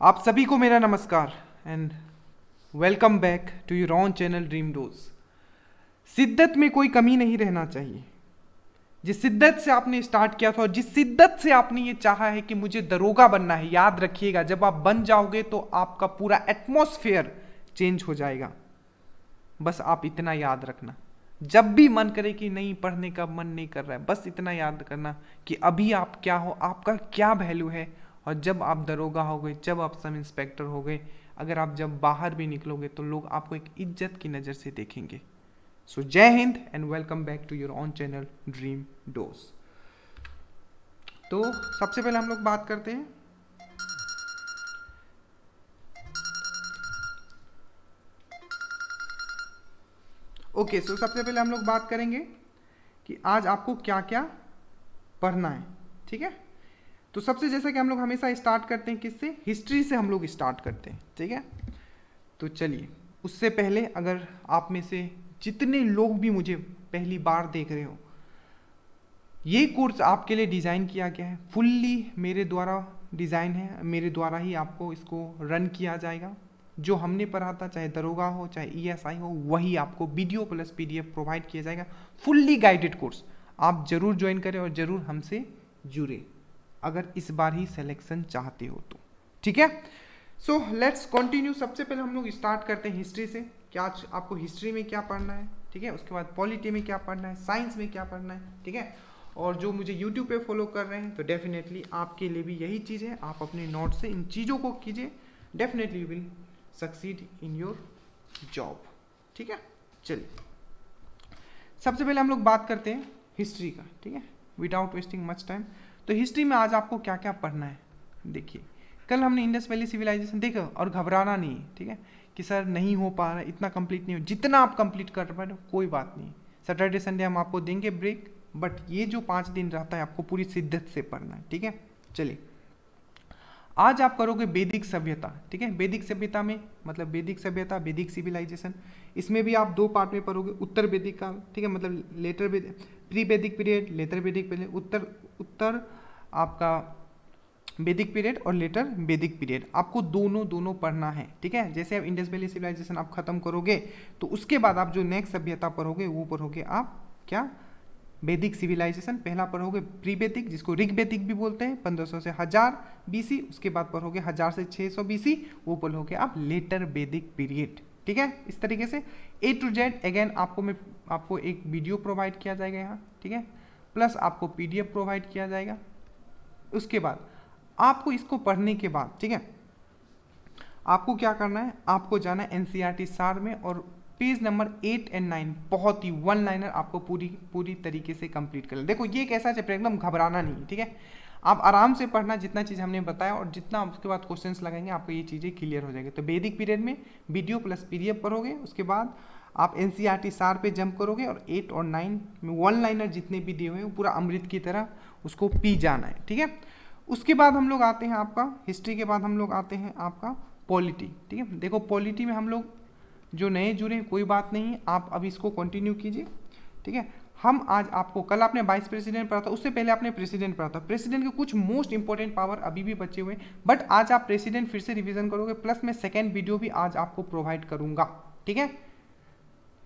आप सभी को मेरा नमस्कार and welcome back to your own channel Dream Dose शिद्दत में कोई कमी नहीं रहना चाहिए। जिस शिद्दत से आपने स्टार्ट किया था और जिस शिद्दत से आपने ये चाहा है कि मुझे दरोगा बनना है, याद रखिएगा, जब आप बन जाओगे तो आपका पूरा एटमोसफेयर चेंज हो जाएगा। बस आप इतना याद रखना। जब भी मन करे कि नहीं, पढ़ने का मन नहीं कर रहा है, बस इतना याद करना कि अभी आप क्या हो, आपका क्या वैल्यू है और जब आप दरोगा हो गए जब आप सब इंस्पेक्टर हो गए अगर आप जब बाहर भी निकलोगे तो लोग आपको एक इज़्ज़त की नज़र से देखेंगे। सो जय Hind and welcome back to your own channel Dream Dose तो सबसे पहले हम लोग बात करते हैं। ओके okay, सो so सबसे पहले हम लोग बात करेंगे कि आज आपको क्या क्या पढ़ना है ठीक है? तो सबसे जैसा कि हम लोग हमेशा स्टार्ट करते हैं किससे? हिस्ट्री से हम लोग स्टार्ट करते हैं, ठीक है? तो चलिए, उससे पहले अगर आप में से जितने लोग भी मुझे पहली बार देख रहे हो, ये कोर्स आपके लिए डिज़ाइन किया गया है। फुल्ली मेरे द्वारा डिज़ाइन है, मेरे द्वारा ही आपको इसको रन किया जाएगा। जो हमने पढ़ा था, चाहे दरोगा हो, चाहे ईएसआई हो, वही आपको वीडियो प्लस पीडीएफ प्रोवाइड किया जाएगा। फुल्ली गाइडेड कोर्स आप ज़रूर ज्वाइन करें और ज़रूर हमसे जुड़े। अगर इस बार ही सिलेक्शन चाहते हो तो। ठीक है? सो लेट्स कंटिन्यू सबसे पहले हम लोग स्टार्ट करते हैं हिस्ट्री से। क्या आपको हिस्ट्री में क्या पढ़ना है? ठीक है? उसके बाद पॉलिटी में क्या पढ़ना है? साइंस में क्या पढ़ना है? ठीक है? और जो मुझे यूट्यूब पे फॉलो कर रहे हैं तो डेफिनेटली आपके लिए भी यही चीज़ है। आप अपने नोट से इन चीज़ों को कीजिए। Definitely you will succeed in your job ठीक है? चलिए। सबसे पहले हम लोग बात करते हैं हिस्ट्री का। ठीक है? विदाउट वेस्टिंग मच टाइम तो हिस्ट्री में आज आपको क्या क्या पढ़ना है? देखिए, कल हमने इंडस वैली सिविलाइजेशन देखा और घबराना नहीं, ठीक है? कि सर नहीं हो पा रहा, इतना कंप्लीट नहीं हो, जितना आप कंप्लीट कर पा रहे हो कोई बात नहीं। सैटरडे संडे हम आपको देंगे ब्रेक बट ये जो पाँच दिन रहता है, आपको पूरी शिद्दत से पढ़ना है, ठीक है? चलिए। आज आप करोगे वैदिक सभ्यता, ठीक है? वैदिक सभ्यता में मतलब वैदिक सभ्यता, वैदिक सिविलाइजेशन इसमें भी आप दो पार्ट में पढ़ोगे, उत्तर वैदिक काल, ठीक है? मतलब later pre Vedic period later Vedic period उत्तर उत्तर आपका वैदिक पीरियड और लेटर वैदिक पीरियड आपको दोनों दोनों पढ़ना है, ठीक है? जैसे आप इंडस वैली सिविलाइजेशन आप खत्म करोगे तो उसके बाद आप जो नेक्स्ट सभ्यता पढ़ोगे, वो पढ़ोगे आप क्या? वैदिक सिविलाइजेशन, पहला पढ़ोगे प्री वैदिक जिसको ऋग वैदिक भी बोलते हैं 1500 से हज़ार बीसी उसके बाद पढ़ोगे हज़ार से 600 बीसी वो पढ़ोगे आप लेटर वैदिक पीरियड ठीक है? इस तरीके से ए टू जेड अगेन आपको मैं, आपको एक वीडियो प्रोवाइड किया जाएगा यहाँ, ठीक है? प्लस आपको पीडीएफ प्रोवाइड किया जाएगा। उसके बाद, आपको इसको पढ़ने के बाद, ठीक है? आपको क्या करना है? आपको जाना है एनसीईआरटी सार में और page number eight and nine बहुत ही वन लाइनर आपको पूरी पूरी तरीके से कंप्लीट कर देखो, ये एक ऐसा चैप्टर एकदम घबराना नहीं, ठीक है? आप आराम से पढ़ना, जितना चीज़ हमने बताया और जितना उसके बाद क्वेश्चंस लगाएँगे, आपको ये चीज़ें क्लियर हो जाएगी। तो वैदिक पीरियड में वीडियो प्लस पीडीएफ पढ़ोगे, उसके बाद आप एन सी सार पे जंप करोगे और एट और नाइन में वन लाइनर जितने भी दिए हुए हैं पूरा अमृत की तरह उसको पी जाना है, ठीक है? उसके बाद हम लोग आते हैं आपका हिस्ट्री के बाद हम लोग आते हैं आपका पॉलिटी ठीक है? देखो पॉलिटी में हम लोग जो नए जुड़े कोई बात नहीं, आप अब इसको कंटिन्यू कीजिए, ठीक है? हम आज आपको, कल आपने वाइस प्रेसिडेंट पढ़ा था, उससे पहले आपने प्रेसिडेंट पढ़ा था। प्रेसिडेंट के कुछ मोस्ट इंपॉर्टेंट पावर अभी भी बचे हुए हैं बट आज आप प्रेसिडेंट फिर से रिवीजन करोगे प्लस मैं सेकेंड वीडियो भी आज आपको प्रोवाइड करूँगा, ठीक है?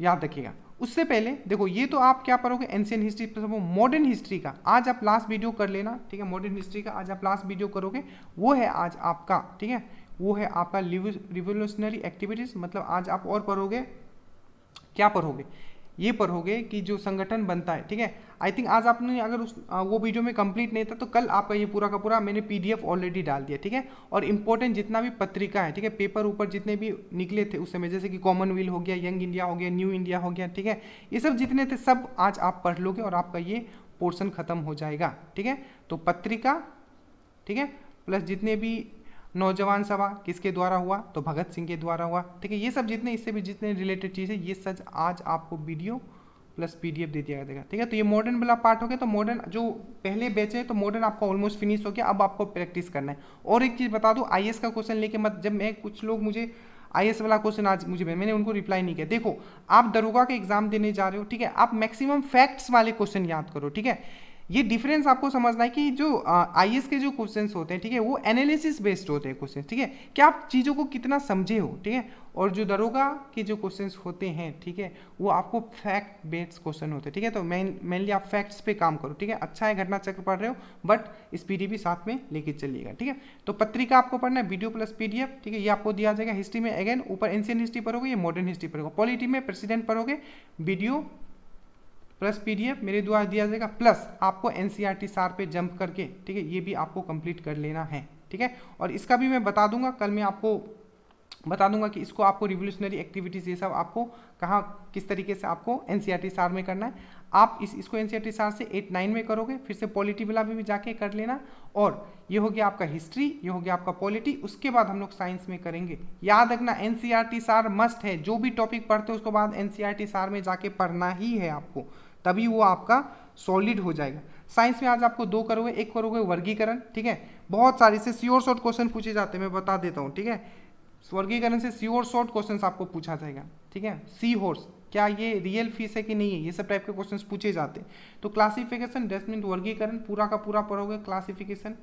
याद रखिएगा। उससे पहले, देखो, ये तो आप क्या पढ़ोगे? एंशियन हिस्ट्री मॉडर्न हिस्ट्री का। आज आप लास्ट वीडियो कर लेना, ठीक है? मॉडर्न हिस्ट्री का आज आप लास्ट वीडियो करोगे, वो है आज आपका, ठीक है? वो है आपका रिवोल्यूशनरी एक्टिविटीज़ मतलब आज आप और पढ़ोगे, क्या पढ़ोगे? ये पढ़ोगे कि जो संगठन बनता है, ठीक है? आई थिंक आज आपने अगर उस वो वीडियो में कंप्लीट नहीं था तो कल आपका ये पूरा का पूरा मैंने पीडीएफ ऑलरेडी डाल दिया, ठीक है? और इंपॉर्टेंट जितना भी पत्रिका है, ठीक है? पेपर ऊपर जितने भी निकले थे उस समय, जैसे कि कॉमनवेल हो गया यंग इंडिया हो गया न्यू इंडिया हो गया, ठीक है? ये सब जितने थे, सब आज आप पढ़ लोगे और आपका ये पोर्सन खत्म हो जाएगा, ठीक है? तो पत्रिका, ठीक है? प्लस जितने भी नौजवान सभा किसके द्वारा हुआ? तो भगत सिंह के द्वारा हुआ। ठीक है, ये सब जितने, इससे भी जितने रिलेटेड चीज़ है, ये सच आज आपको वीडियो प्लस पीडीएफ दे दिया जाएगा। ठीक है तो ये मॉडर्न वाला पार्ट हो गया तो मॉडर्न जो पहले बैच है तो मॉडर्न आपका ऑलमोस्ट फिनिश हो गया, अब आपको प्रैक्टिस करना है। और एक चीज़ बता दूँ आई का क्वेश्चन लेके मत, जब मैं कुछ लोग मुझे आई वाला क्वेश्चन आज मुझे, मैंने उनको रिप्लाई नहीं किया। देखो, आप दरोगा का एग्ज़ाम देने जा रहे हो, ठीक है, आप मैक्सिमम फैक्ट्स वाले क्वेश्चन याद करो, ठीक है? ये डिफरेंस आपको समझना है कि जो आई के जो क्वेश्चन होते हैं, ठीक है, वो एनालिसिस बेस्ड होते हैं क्वेश्चन ठीक है? क्या आप चीज़ों को कितना समझे हो, ठीक है? और जो दरोगा के जो क्वेश्चन होते हैं, ठीक है, वो आपको फैक्ट बेस्ड क्वेश्चन होते हैं, ठीक है? तो मेन मेनली आप फैक्ट्स पे काम करो, ठीक है? अच्छा है, घटना चक्र पढ़ रहे हो बट पी भी साथ में लेके चलिएगा, ठीक है? तो पत्रिका आपको पढ़ना है वीडियो प्लस पीडीएफ ठीक है? ये आपको दिया जाएगा हिस्ट्री में अगेन ऊपर एंशियन हिस्ट्री पढ़ोगे, ये मॉडर्न हिस्ट्री पढ़ोगे पॉलिटी में प्रेसिडेंट पढ़ोगे वीडियो प्लस पीडीएफ मेरे द्वारा दिया जाएगा प्लस आपको एनसीईआरटी सार पे जंप करके ठीक है ये भी आपको कंप्लीट कर लेना है ठीक है? और इसका भी मैं बता दूँगा कल मैं आपको बता दूँगा कि इसको आपको रिवोल्यूशनरी एक्टिविटीज़ ये सब आपको कहाँ किस तरीके से आपको एनसीईआरटी सार में करना है। आप इस इसको एनसीईआरटी सार से एट नाइन में करोगे फिर से पॉलिटी वाला भी, भी जाके कर लेना और ये हो गया आपका हिस्ट्री ये हो गया आपका पॉलिटी उसके बाद हम लोग साइंस में करेंगे। याद रखना एनसीईआरटी सार मस्ट है जो भी टॉपिक पढ़ते हो उसके बाद एनसीईआरटी सार में जाके पढ़ना ही है आपको। तभी वो आपका सॉलिड हो जाएगा। साइंस में आज आपको दो करोगे, एक करोगे वर्गीकरण, ठीक है? बहुत सारे से श्योर शॉर्ट क्वेश्चन पूछे जाते हैं, मैं बता देता हूँ, ठीक है? वर्गीकरण से श्योर शॉर्ट क्वेश्चन आपको पूछा जाएगा, ठीक है? सी होर्स क्या ये रियल फ़ीस है कि नहीं है? ये सब टाइप के क्वेश्चन पूछे जाते हैं। तो क्लासिफिकेशन डेस्टमिन वर्गीकरण, पूरा का पूरा पढ़ोगे क्लासिफिकेशन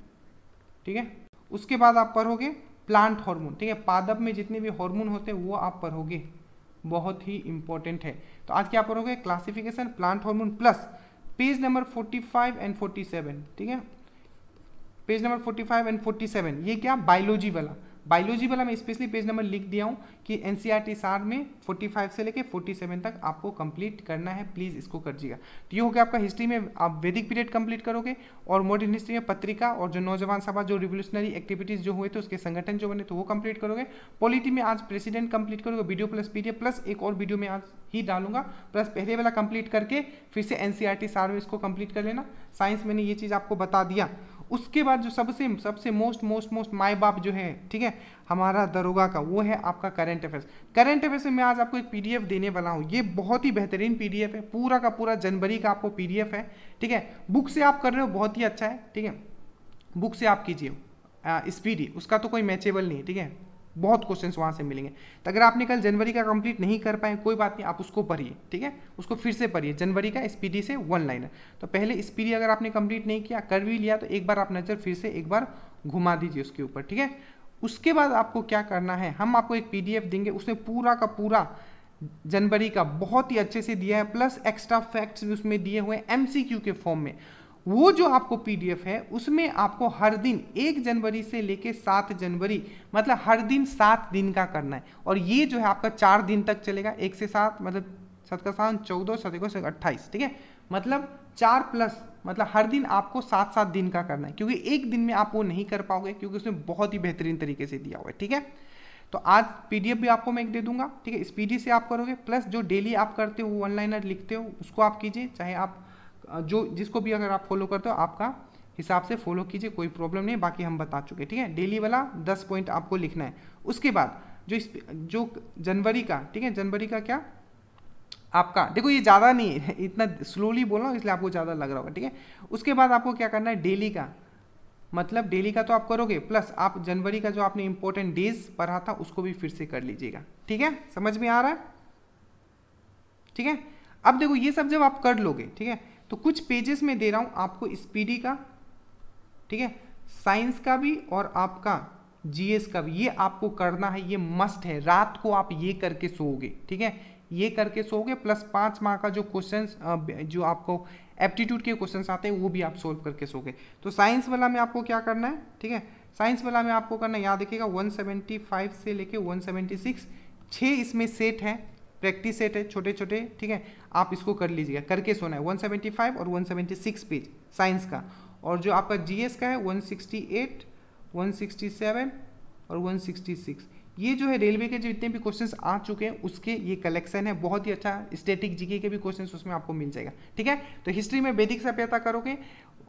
ठीक है? उसके बाद आप पढ़ोगे प्लांट हार्मोन ठीक है? पादप में जितने भी हार्मोन होते हैं, वो आप पढ़ोगे। बहुत ही इंपॉर्टेंट है। तो आज क्या पढ़ोगे? Classification plant hormone plus page number 45 and 47 ठीक है? पेज नंबर 45 एंड 47 ये क्या? बायोलॉजी वाला। बायोलॉजी वाला मैं स्पेशली पेज नंबर लिख दिया हूँ कि एन सार में 45 से लेके 47 तक आपको कंप्लीट करना है। प्लीज़ इसको करिएगा। तो ये हो गया आपका हिस्ट्री में आप वैदिक पीरियड कंप्लीट करोगे और मॉडर्न हिस्ट्री में पत्रिका और जो नौजवान सभा, जो रिवोल्यूशनरी एक्टिविटीज़ जो हुए थे, उसके संगठन जो बने तो वो कंप्लीट करोगे। पॉलिटी में आज प्रेसिडेंट कंप्लीट करोगे। वीडियो प्लस पी प्लस एक और वीडियो में आज ही डालूँगा। प्लस पहले वाला कंप्लीट करके फिर से एन सी आर टी सार में इसको कंप्लीट कर लेना। साइंस मैंने ये चीज़ आपको बता दिया। उसके बाद जो सबसे सबसे मोस्ट मोस्ट मोस्ट माई बाप जो है, ठीक है, हमारा दरोगा का, वो है आपका करंट अफेयर्स करंट अफेयर्स में मैं आज आपको एक पीडीएफ देने वाला हूँ। ये बहुत ही बेहतरीन पीडीएफ है, पूरा का पूरा जनवरी का आपको पीडीएफ है, ठीक है? बुक से आप कर रहे हो, बहुत ही अच्छा है, ठीक है? बुक से आप कीजिए स्पीडी उसका तो कोई मैचेबल नहीं है, ठीक है? बहुत क्वेश्चन वहाँ से मिलेंगे। तो अगर आपने कल जनवरी का कंप्लीट नहीं कर पाए, कोई बात नहीं, आप उसको पढ़िए, ठीक है? उसको फिर से पढ़िए। जनवरी का स्पीडी से वन लाइनर तो पहले स्पीडी अगर आपने कंप्लीट नहीं किया, कर भी लिया तो एक बार आप नज़र फिर से एक बार घुमा दीजिए उसके ऊपर, ठीक है? उसके बाद आपको क्या करना है, हम आपको एक पीडीएफ देंगे उसमें पूरा का पूरा जनवरी का बहुत ही अच्छे से दिया है प्लस एक्स्ट्रा फैक्ट्स भी उसमें दिए हुए हैं एमसीक्यू के फॉर्म में। वो जो आपको पीडीएफ है, उसमें आपको हर दिन, एक जनवरी से लेके सात जनवरी मतलब हर दिन सात दिन का करना है। और ये जो है आपका चार दिन तक चलेगा, एक से सात मतलब सत का सात, चौदह, सत से अट्ठाईस, ठीक है? मतलब चार प्लस मतलब हर दिन आपको सात सात दिन का करना है, क्योंकि एक दिन में आप वो नहीं कर पाओगे, क्योंकि उसमें बहुत ही बेहतरीन तरीके से दिया हुआ है, ठीक है? तो आज पीडीएफ भी आपको मैं एक दे दूँगा, ठीक है? इस पीडी से आप करोगे प्लस जो डेली आप करते हो वन लाइनर लिखते हो, उसको आप कीजिए, चाहे आप जो, जिसको भी अगर आप फॉलो करते हो, आपका हिसाब से फॉलो कीजिए, कोई प्रॉब्लम नहीं, बाकी हम बता चुके ठीक है? डेली वाला दस पॉइंट आपको लिखना है। उसके बाद, जो इस, जो जनवरी का, ठीक है? जनवरी का क्या? आपका, देखो ये ज़्यादा नहीं है इतना स्लोली बोल रहा हूँ, इसलिए आपको ज़्यादा लग रहा होगा, ठीक है? उसके बाद आपको क्या करना है? डेली का मतलब डेली का तो आप करोगे प्लस आप जनवरी का जो आपने इंपॉर्टेंट डेज़ पढ़ा था, उसको भी फिर से कर लीजिएगा, ठीक है? समझ में आ रहा है? ठीक है? अब देखो ये सब जब आप कर लोगे, ठीक है? तो कुछ पेजेस में दे रहा हूँ आपको स्पीडी का, ठीक है? साइंस का भी और आपका जीएस का भी। ये आपको करना है, ये मस्ट है। रात को आप ये करके सोओगे, ठीक है? ये करके सोओगे प्लस पाँच माह का जो क्वेश्चन जो आपको एप्टीट्यूड के क्वेश्चन आते हैं, वो भी आप सोल्व करके सोगे तो साइंस वाला में आपको क्या करना है, ठीक है? साइंस वाला में आपको करना है यहाँ देखिएगा 175 से लेके 176 छः इसमें सेट है। प्रैक्टिस सेट है छोटे छोटे ठीक है? आप इसको कर लीजिएगा। करके सोना है। 175 और 176 पेज साइंस का। और जो आपका जीएस का है 168, 167 और 166 ये जो है रेलवे के जितने भी क्वेश्चंस आ चुके हैं उसके ये कलेक्शन है। बहुत ही अच्छा स्टेटिक जीके के भी क्वेश्चंस उसमें आपको मिल जाएगा। ठीक है? तो हिस्ट्री में वैदिक सभ्यता करोगे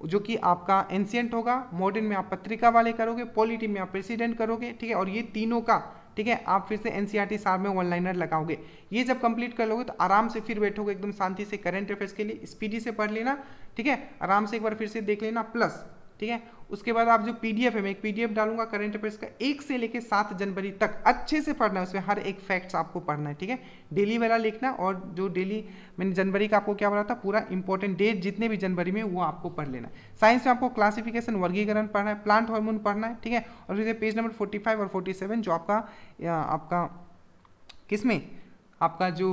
जो कि आपका एंशियंट होगा मॉडर्न में आप पत्रिका वाले करोगे पॉलिटी में आप प्रेसिडेंट करोगे ठीक है? और ये तीनों का ठीक है? आप फिर से एनसीईआरटी सार में वन लाइनर लगाओगे। ये जब कंप्लीट कर लोगे तो आराम से फिर बैठोगे, एकदम शांति से करंट अफेयर्स के लिए स्पीडी से पढ़ लेना, ठीक है? आराम से एक बार फिर से देख लेना प्लस ठीक है? उसके बाद आप जो पीडीएफ है, मैं एक पीडीएफ डालूँगा करंट अफेयर्स का, एक से लेकर सात जनवरी तक अच्छे से पढ़ना है, उसमें हर एक फैक्ट्स आपको पढ़ना है, ठीक है? डेली वाला लिखना और जो डेली मैंने जनवरी का आपको क्या बोला था, पूरा इंपॉर्टेंट डेट जितने भी जनवरी में, वो आपको पढ़ लेना है। साइंस में आपको क्लासिफिकेशन वर्गीकरण पढ़ना है प्लांट हॉर्मोन पढ़ना है, ठीक है? और फिर पेज नंबर फोर्टी और फोर्टी जो आपका आपका, किसमें? आपका जो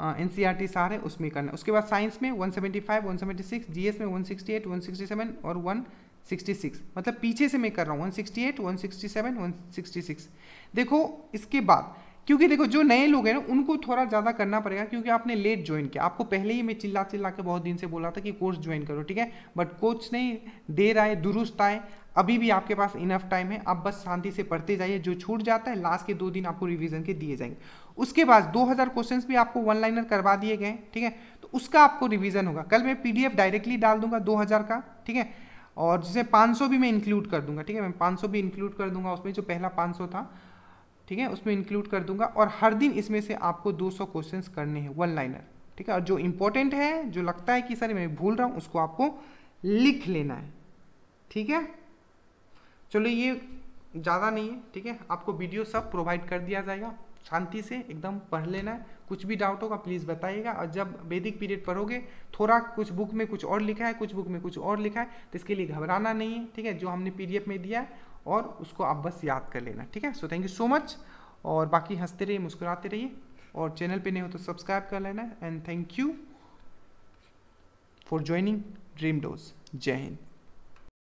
एन सी आर टी सार है उसमें करना। उसके बाद साइंस में 175, 176, जीएस में 168, 167 और 166 मतलब पीछे से मैं कर रहा हूँ 168, 167, 166 देखो इसके बाद क्योंकि देखो, जो नए लोग हैं ना, उनको थोड़ा ज़्यादा करना पड़ेगा क्योंकि आपने लेट ज्वाइन किया। आपको पहले ही मैं चिल्ला चिल्ला के बहुत दिन से बोला था कि कोर्स ज्वाइन करो, ठीक है? बट कोच नहीं दे रहा है दुरुस्त आए, अभी भी आपके पास इनफ टाइम है, आप बस शांति से पढ़ते जाइए, जो छूट जाता है लास्ट के दो दिन आपको रिवीजन के दिए जाएँगे। उसके बाद 2000 क्वेश्चंस भी आपको वन लाइनर करवा दिए गए ठीक है? तो उसका आपको रिवीजन होगा। कल मैं पीडीएफ डायरेक्टली डाल दूँगा 2000 का, ठीक है? और जिसे 500 भी मैं इंक्लूड कर दूँगा, ठीक है? मैं 500 भी इंक्लूड कर दूँगा, उसमें जो पहला 500 था ठीक है? उसमें इंक्लूड कर दूँगा और हर दिन इसमें से आपको 200 क्वेश्चंस करने हैं वन लाइनर ठीक है? और जो इंपॉर्टेंट है, जो लगता है कि सर मैं भूल रहा हूँ, उसको आपको लिख लेना है, ठीक है? चलो ये ज़्यादा नहीं है, ठीक है? आपको वीडियो सब प्रोवाइड कर दिया जाएगा, शांति से एकदम पढ़ लेना है। कुछ भी डाउट होगा प्लीज़ बताइएगा। और जब वैदिक पीरियड पढ़ोगे, थोड़ा कुछ बुक में कुछ और लिखा है, कुछ बुक में कुछ और लिखा है तो इसके लिए घबराना नहीं है, ठीक है? जो हमने पीडीएफ में दिया है और उसको आप बस याद कर लेना, ठीक है? So thank you so much और बाकी हँसते रहिए, मुस्कुराते रहिए। और चैनल पे नहीं हो तो सब्सक्राइब कर लेना। And thank you for joining Dream Dose जय हिंद